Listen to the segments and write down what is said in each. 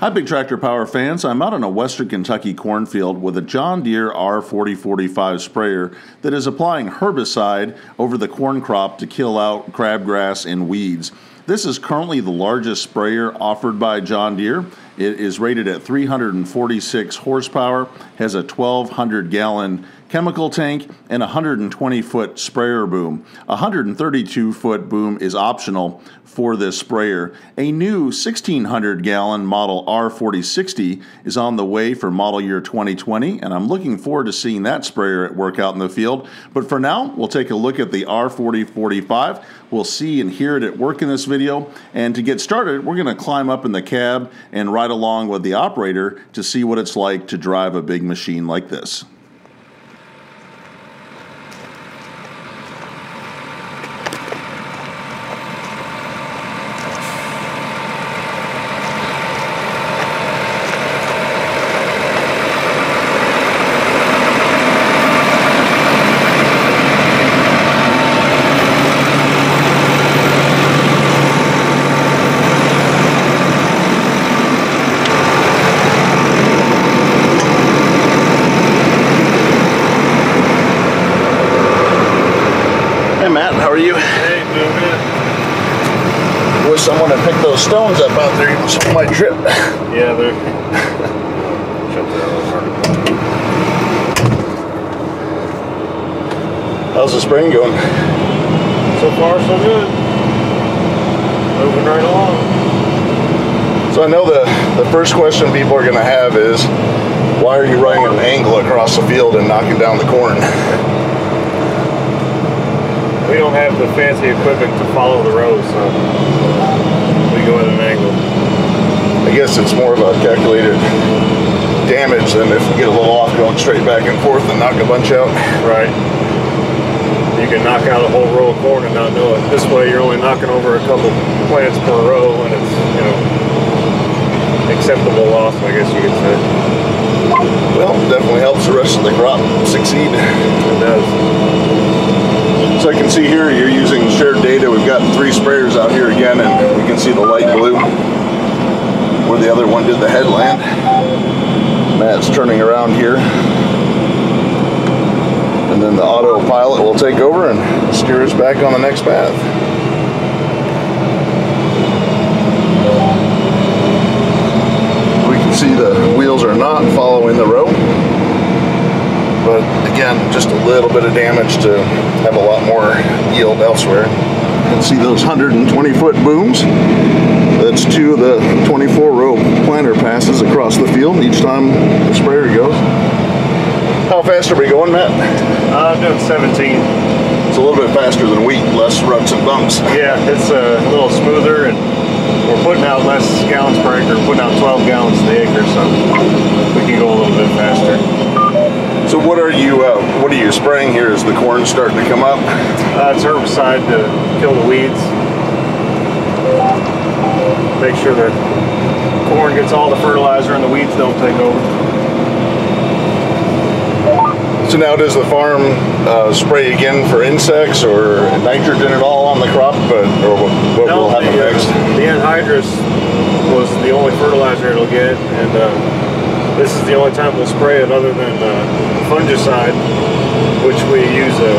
Hi, Big Tractor Power fans. I'm out in a Western Kentucky cornfield with a John Deere R4045 sprayer that is applying herbicide over the corn crop to kill out crabgrass and weeds. This is currently the largest sprayer offered by John Deere. It is rated at 346 horsepower, has a 1200 gallon chemical tank, and a 120 foot sprayer boom. A 132 foot boom is optional for this sprayer. A new 1600 gallon model R4060 is on the way for model year 2020, and I'm looking forward to seeing that sprayer at work out in the field. But for now, we'll take a look at the R4045. We'll see and hear it at work in this video. And to get started, we're going to climb up in the cab and ride along with the operator to see what it's like to drive a big machine like this. Hey Matt, how are you? Hey, doing good. Wish someone had picked those stones up out there. Saw my trip. Yeah, they're. Shut that off. How's the spring going? So far, so good. Moving right along. So I know the, the first question people are going to have is, why are you running an angle across the field and knocking down the corn? We don't have the fancy equipment to follow the road, so we go at an angle. I guess it's more of a calculated damage than if you get a little off going straight back and forth and knock a bunch out. Right. You can knock out a whole row of corn and not know it. This way, you're only knocking over a couple plants per row, and it's you know acceptable loss, I guess you could say. Well, definitely helps the rest of the crop succeed. It does. I can see here you're using shared data. We've got three sprayers out here again, and we can see the light blue where the other one did the headland. Matt's turning around here. And then the autopilot will take over and steer us back on the next path. We can see the wheels are not following the road but again, just a little bit of damage to have a lot more yield elsewhere. You can see those 120 foot booms. That's two of the 24 row planter passes across the field each time the sprayer goes. How fast are we going, Matt? Uh, I'm doing 17. It's a little bit faster than wheat, less ruts and bumps. Yeah, it's a little smoother and we're putting out less gallons per acre, putting out 12 gallons to the acre, so we can go a little bit faster. So what are you uh, what are you spraying here? Is the corn starting to come up? Uh, it's herbicide to kill the weeds. Make sure the corn gets all the fertilizer and the weeds don't take over. So now does the farm uh, spray again for insects or nitrogen at all on the crop, but or what, what will happen the, uh, next? the anhydrous was the only fertilizer it'll get, and uh, this is the only time we'll spray it other than uh, fungicide, which we use a,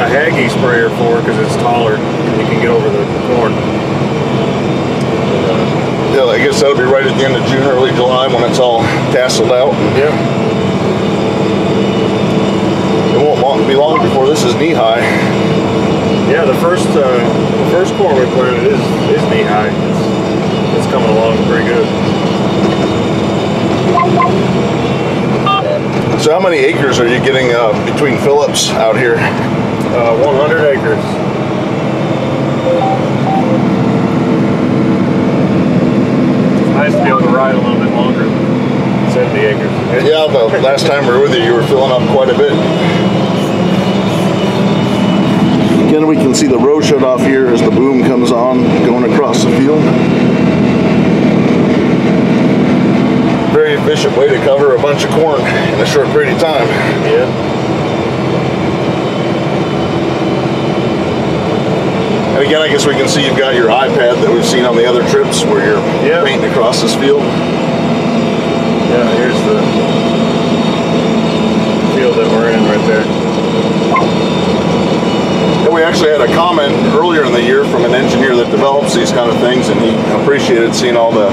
a Hagie sprayer for because it's taller and you can get over the corn. Yeah, I guess that'll be right at the end of June, early July when it's all tasseled out. Yeah. It won't long, be long before this is knee high. Yeah, the first uh, the first corn we planted is is knee high. It's, it's coming along pretty good. So how many acres are you getting uh, between Phillips out here? Uh, 100 acres. It's nice to be able to ride a little bit longer 70 acres. Yeah, the last time we were with you, you were filling up quite a bit. Again, we can see the row shut off here as the boom comes on going across the field. Very efficient way to cover a bunch of corn in a short period of time. Yeah. And again, I guess we can see you've got your iPad that we've seen on the other trips where you're Yeah. painting across this field. Yeah, here's the field that we're in right there. And we actually had a comment earlier in the year from an engineer that develops these kind of things, and he appreciated seeing all the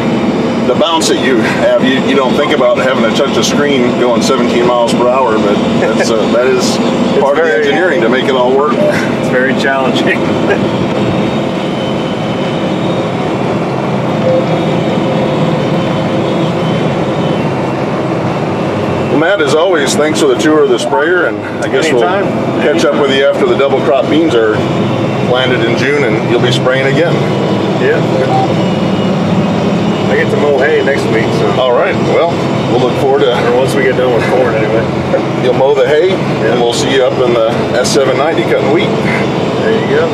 the bounce that you have. You, you don't think about having to touch a screen going 17 miles per hour, but that's, uh, that is part of the engineering to make it all work. It's very challenging. Well, Matt, as always, thanks for the tour of the sprayer, and I guess Anytime. we'll catch up with you after the double crop beans are planted in June, and you'll be spraying again. yeah. Get to mow hay next week, so All right. Well, we'll look forward to or once we get done with corn anyway. you'll mow the hay, and we'll see you up in the S790 cutting wheat. There you go.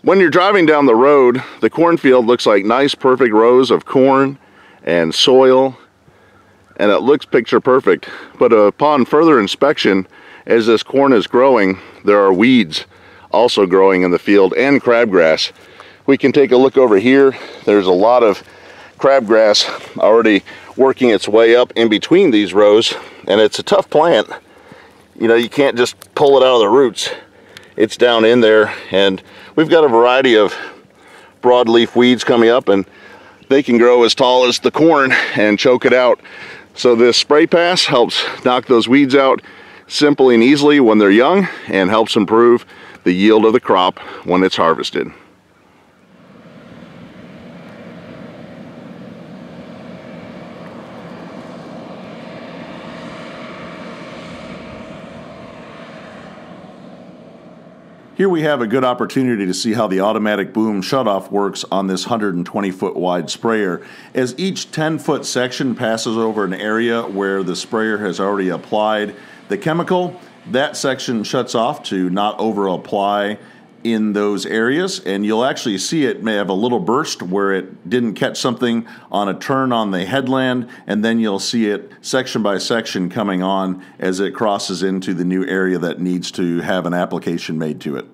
When you're driving down the road, the cornfield looks like nice, perfect rows of corn and soil, and it looks picture perfect. But upon further inspection, as this corn is growing, there are weeds also growing in the field and crabgrass. We can take a look over here. There's a lot of crabgrass already working its way up in between these rows, and it's a tough plant. You know, you can't just pull it out of the roots it's down in there and we've got a variety of broadleaf weeds coming up and they can grow as tall as the corn and choke it out so this spray pass helps knock those weeds out simply and easily when they're young and helps improve the yield of the crop when it's harvested Here we have a good opportunity to see how the automatic boom shutoff works on this 120 foot wide sprayer. As each 10 foot section passes over an area where the sprayer has already applied the chemical, that section shuts off to not over apply in those areas and you'll actually see it may have a little burst where it didn't catch something on a turn on the headland and then you'll see it section by section coming on as it crosses into the new area that needs to have an application made to it.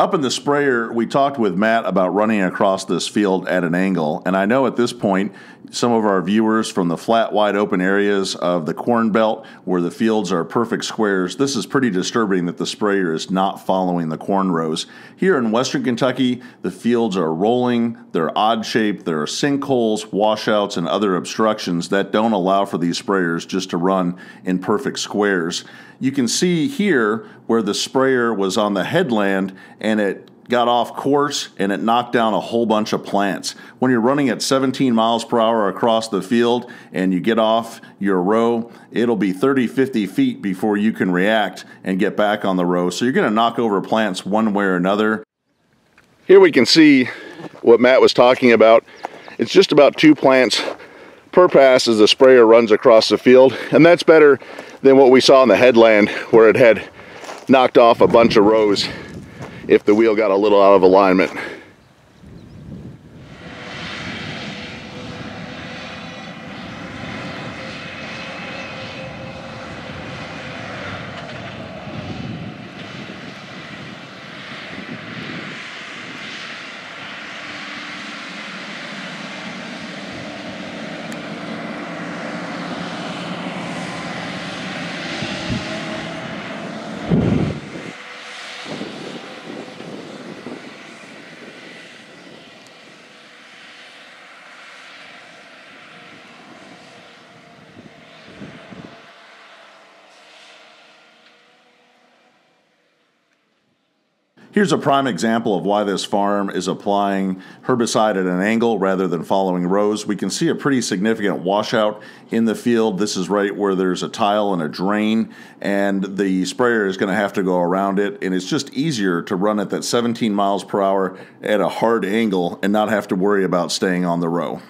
Up in the sprayer, we talked with Matt about running across this field at an angle, and I know at this point some of our viewers from the flat, wide open areas of the Corn Belt where the fields are perfect squares, this is pretty disturbing that the sprayer is not following the corn rows. Here in western Kentucky, the fields are rolling, they're odd shaped, there are sinkholes, washouts, and other obstructions that don't allow for these sprayers just to run in perfect squares. You can see here where the sprayer was on the headland and it got off course and it knocked down a whole bunch of plants. When you're running at 17 miles per hour across the field and you get off your row, it'll be 30, 50 feet before you can react and get back on the row. So you're going to knock over plants one way or another. Here we can see what Matt was talking about. It's just about two plants per pass as the sprayer runs across the field, and that's better than what we saw in the headland where it had knocked off a bunch of rows if the wheel got a little out of alignment. Here's a prime example of why this farm is applying herbicide at an angle rather than following rows. We can see a pretty significant washout in the field. This is right where there's a tile and a drain, and the sprayer is going to have to go around it. And it's just easier to run at that 17 miles per hour at a hard angle and not have to worry about staying on the row.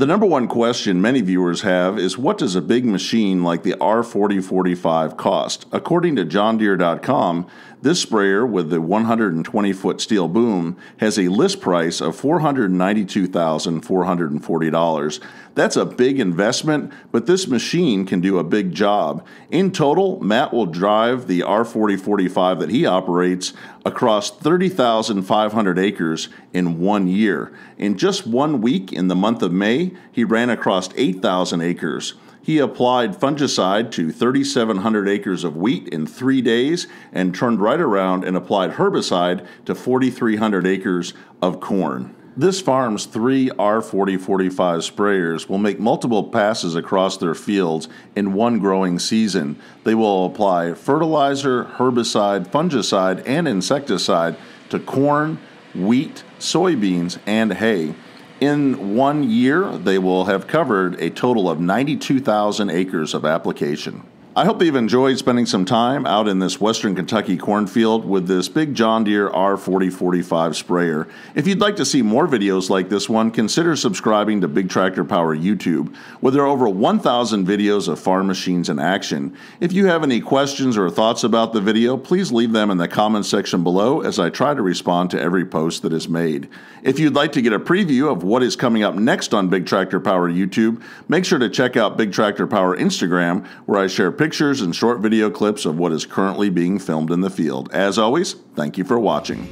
The number one question many viewers have is what does a big machine like the R4045 cost? According to JohnDeere.com, this sprayer with the 120 foot steel boom has a list price of $492,440. That's a big investment, but this machine can do a big job. In total, Matt will drive the R4045 that he operates across 30,500 acres in one year. In just one week in the month of May, he ran across 8,000 acres. He applied fungicide to 3,700 acres of wheat in three days and turned right around and applied herbicide to 4,300 acres of corn. This farm's three R4045 sprayers will make multiple passes across their fields in one growing season. They will apply fertilizer, herbicide, fungicide, and insecticide to corn, wheat, soybeans, and hay. In one year, they will have covered a total of 92,000 acres of application. I hope you've enjoyed spending some time out in this western Kentucky cornfield with this big John Deere R4045 sprayer. If you'd like to see more videos like this one, consider subscribing to Big Tractor Power YouTube, where there are over 1,000 videos of farm machines in action. If you have any questions or thoughts about the video, please leave them in the comments section below as I try to respond to every post that is made. If you'd like to get a preview of what is coming up next on Big Tractor Power YouTube, make sure to check out Big Tractor Power Instagram, where I share pictures and short video clips of what is currently being filmed in the field. As always, thank you for watching.